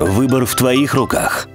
Выбор в твоих руках –